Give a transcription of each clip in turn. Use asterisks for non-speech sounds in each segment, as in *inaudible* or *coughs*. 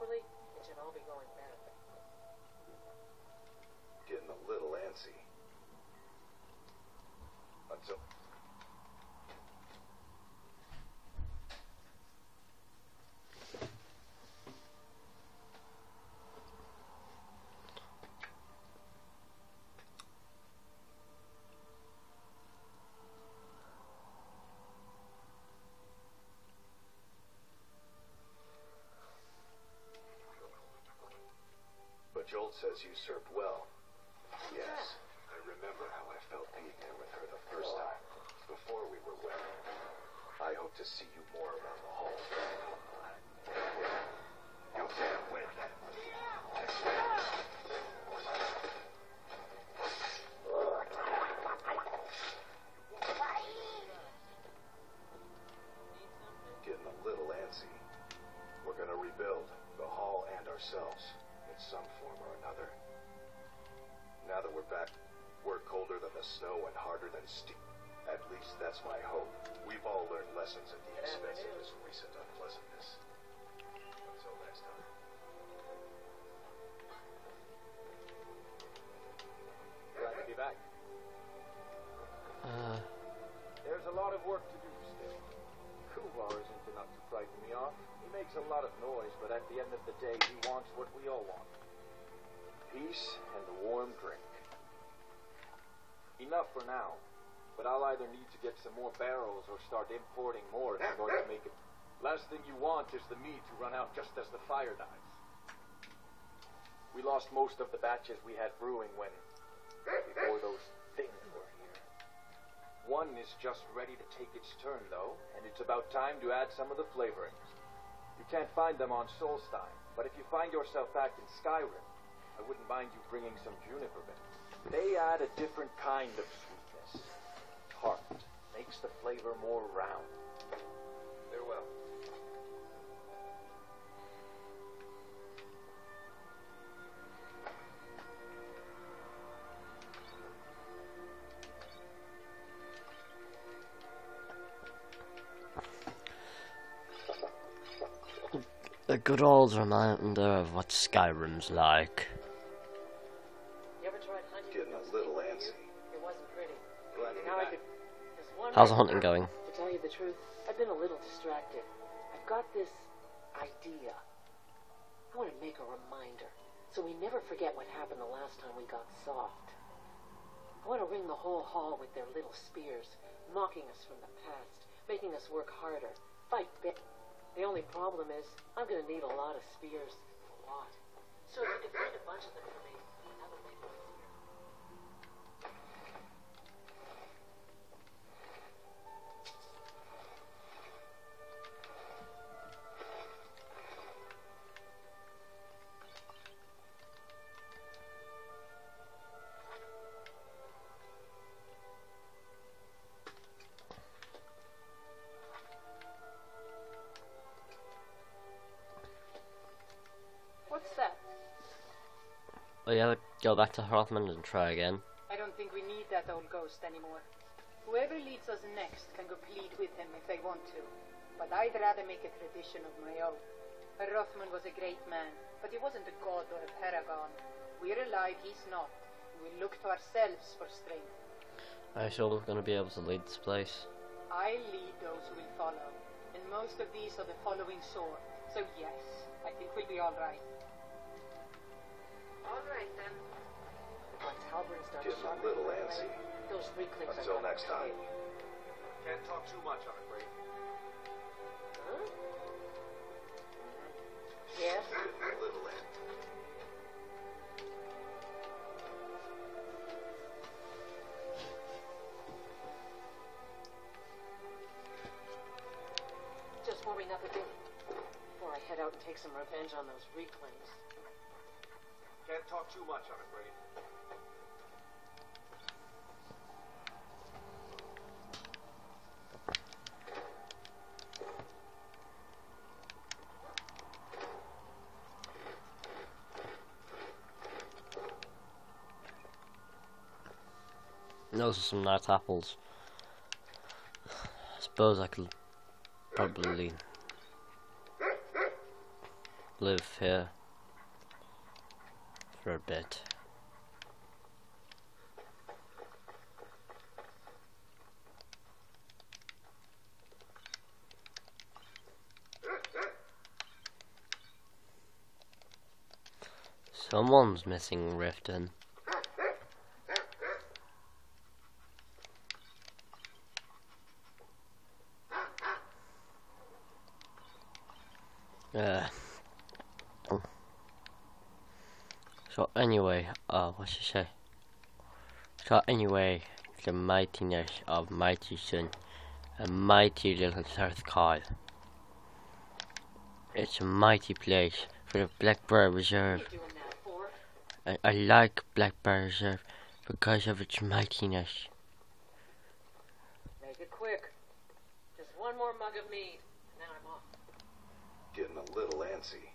properly, it should all be going better. Getting a little antsy. Says you served well. Yes. I remember how I felt being there with her the first time, before we were wed. I hope to see you more around the hall. You can't win. Getting a little antsy. We're gonna rebuild the hall and ourselves in some form or another. Now that we're back, we're colder than the snow and harder than steel. At least that's my hope. We've all learned lessons at the expense of this recent unpleasantness. Until next time. Glad to be back. Uh, There's a lot of work to do Kuvar isn't enough to frighten me off. He makes a lot of noise, but at the end of the day, he wants what we all want. Peace and a warm drink. Enough for now. But I'll either need to get some more barrels or start importing more if I'm going to make it. Last thing you want is the meat to run out just as the fire dies. We lost most of the batches we had brewing when... before those. One is just ready to take its turn, though, and it's about time to add some of the flavorings. You can't find them on Solstheim, but if you find yourself back in Skyrim, I wouldn't mind you bringing some juniper bits. They add a different kind of sweetness. Tart. Makes the flavor more round. Farewell. Good old reminder of what Skyrim's like. You ever tried hunting Getting a those little people antsy. It wasn't pretty. Glad to be Now I back. could. There's one How's the hunting going? To tell you the truth, I've been a little distracted. I've got this idea. I want to make a reminder so we never forget what happened the last time we got soft. I want to ring the whole hall with their little spears, mocking us from the past, making us work harder, fight bit. The only problem is, I'm to need a lot of spears. A lot. So if you could find a bunch of them for me, Oh yeah, go back to Hrothmund and try again. I don't think we need that old ghost anymore. Whoever leads us next can go plead with him if they want to, but I'd rather make a tradition of my own. Hrothmund was a great man, but he wasn't a god or a paragon. We're alive, he's not. We look to ourselves for strength. Are sure we're going to be able to lead this place? I lead those who will follow, and most of these are the following sort. So yes, I think we'll be all right. All right then. Once Halbarn's done Getting a little antsy. those Reeklings Until are next time. pay. Can't talk too much on it, Brady. Huh? Yes? *laughs* A little antsy. Just warming up a bit before I head out and take some revenge on those Reeklings. Can't talk too much it, Brady. Those are some nice apples. I suppose I could probably live here for a bit. Someone's missing Riften. Uh. So anyway, uh, what should I say? So anyway, the mightiness of mighty sun, a mighty little South Kyle. It's a mighty place for the Black-Briar Reserve. What are you doing that for? I, I like Black Bear Reserve because of its mightiness. Make it quick. Just one more mug of mead, and then I'm off. Getting a little antsy.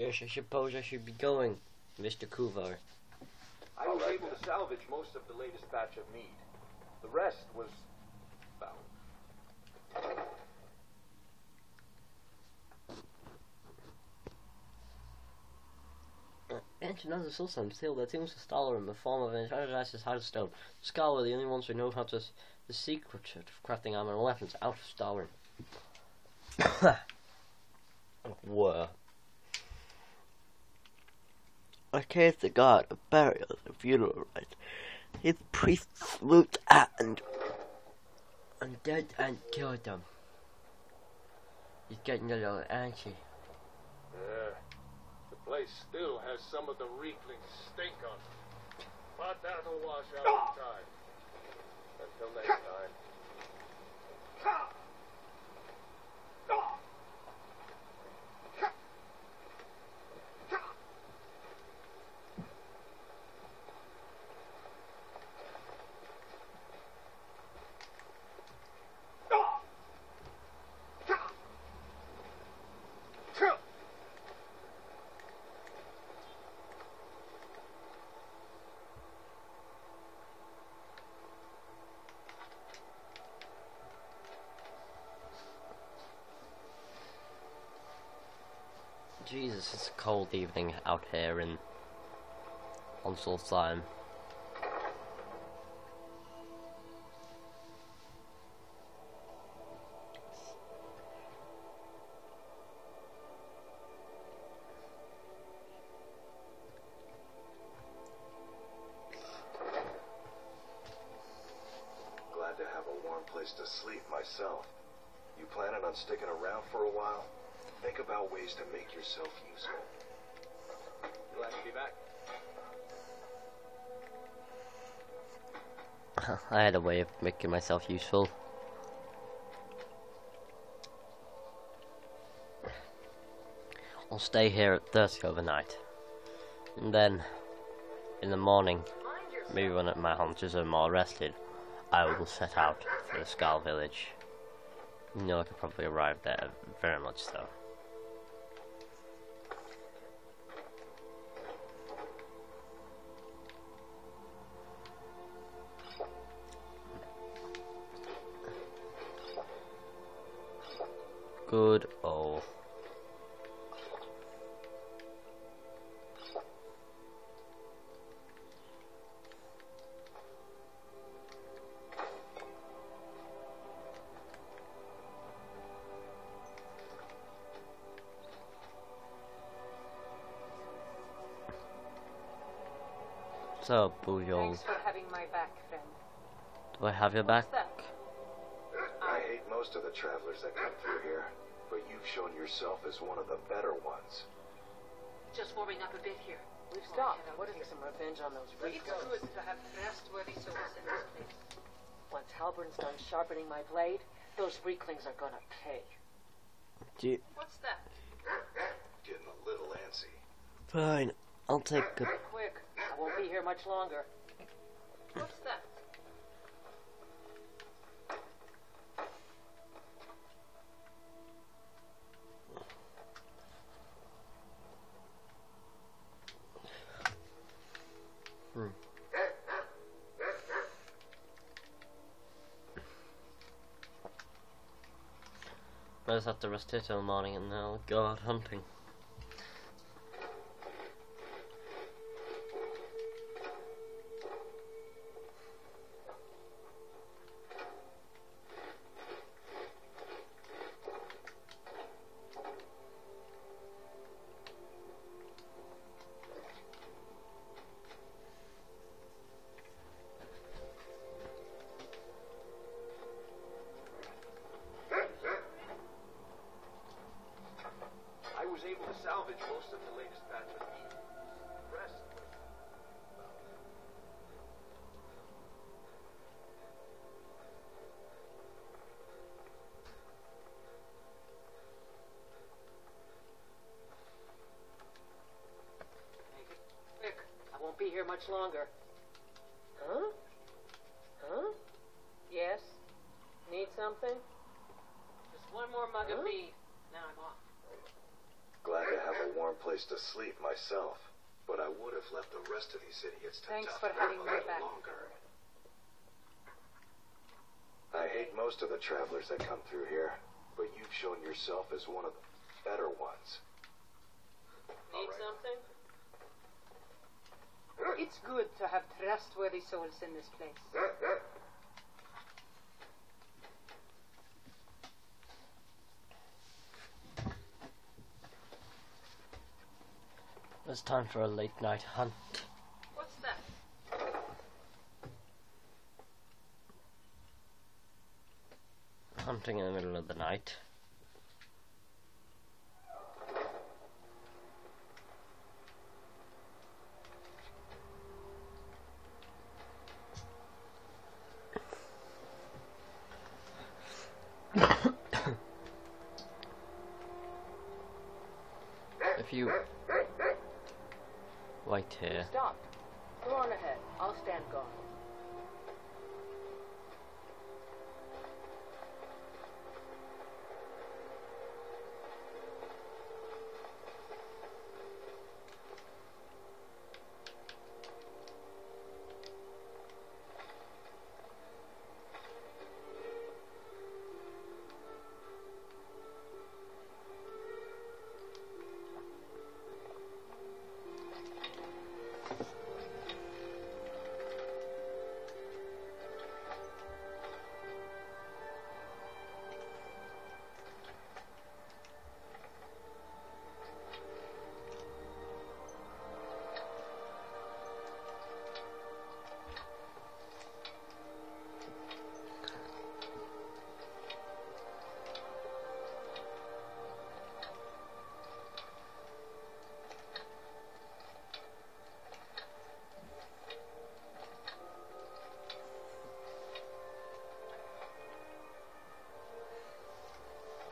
Yes, I suppose I should be going, Mr. Kuvar. I was able to salvage most of the latest batch of mead. The rest was found. Ancient as a some still, that seems to Staller in the form of an Paradise Hardstone. Skaal are the only ones who know how to s- the secret of crafting armor and weapons out of Stalhrim. *coughs* Whoa. I came to God of burials a funeral rites. His priests swooped at and and dead and killed them. He's getting a little antsy. Yeah. The place still has some of the reekling's stink on it. But that'll wash out in time. Until next time. Jesus, it's a cold evening out here in on Solstheim. *laughs* I had a way of making myself useful. I'll stay here at Thirsk overnight. And then, in the morning, maybe when my hunters are more rested, I will set out for the Skaal Village. You know, I could probably arrive there very much so. Good old. So, Bujold, Thanks for having my back, friend. do I have your back? What's that? I hate most of the travelers that come through here, but you've shown yourself as one of the better ones. Just warming up a bit here. We've stopped. What is some revenge on those It's Rico's? good to have trustworthy souls in this place. Once Halbarn's done sharpening my blade, those Reeklings are gonna pay. Do you- What's that? Getting a little antsy. Fine, I'll take good. Quick, I won't be here much longer. What's that? I just have to rest here till morning and then I'll go out hunting. Much longer. Huh? Huh? Yes? Need something? Just one more mug Huh? of mead. Now I'm off. Glad to have a warm place to sleep myself. But I would have left the rest of these idiots to Thanks for it having me little back. longer. I hate most of the travelers that come through here, but you've shown yourself as one of the better ones. Need All right. something? It's good to have trustworthy souls in this place. It's time for a late night hunt. What's that? Hunting in the middle of the night. if you wait here, Stop. Go on ahead. I'll stand guard.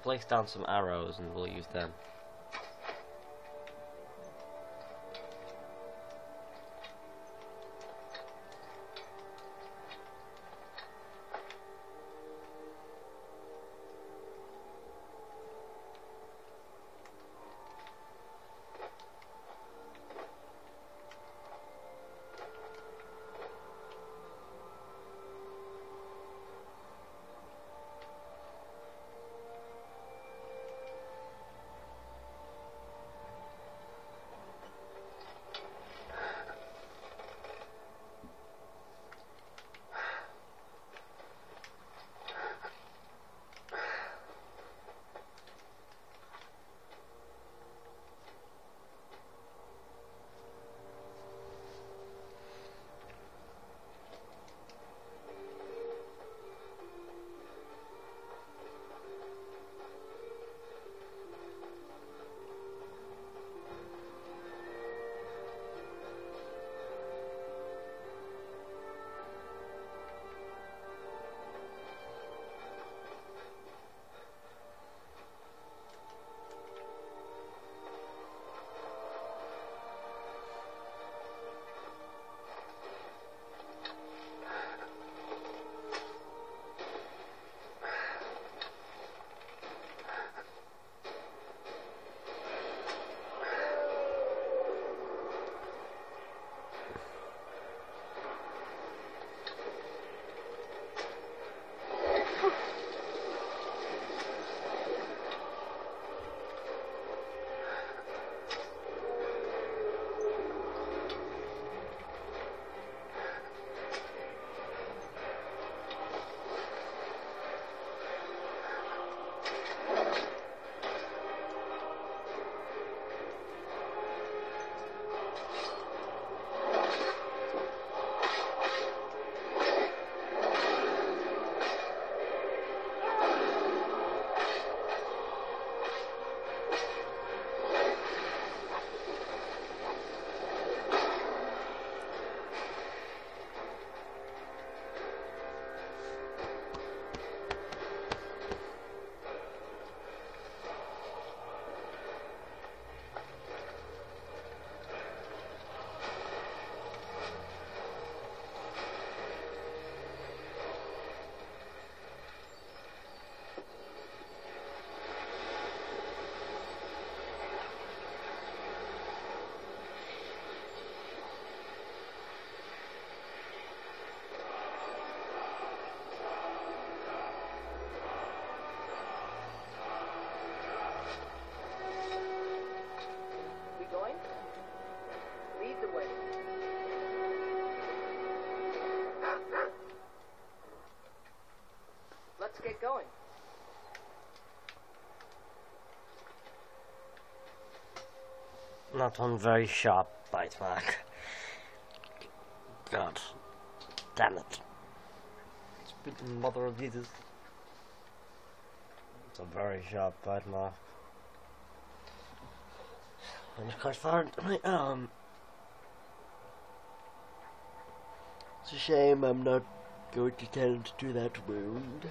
I'll place down some arrows and we'll use them. Let's get going. Not one very sharp bite mark. God. Damn it. Spitting mother of Jesus. It's a very sharp bite mark. And it's quite far into my arm. It's a shame I'm not going to tend to that wound.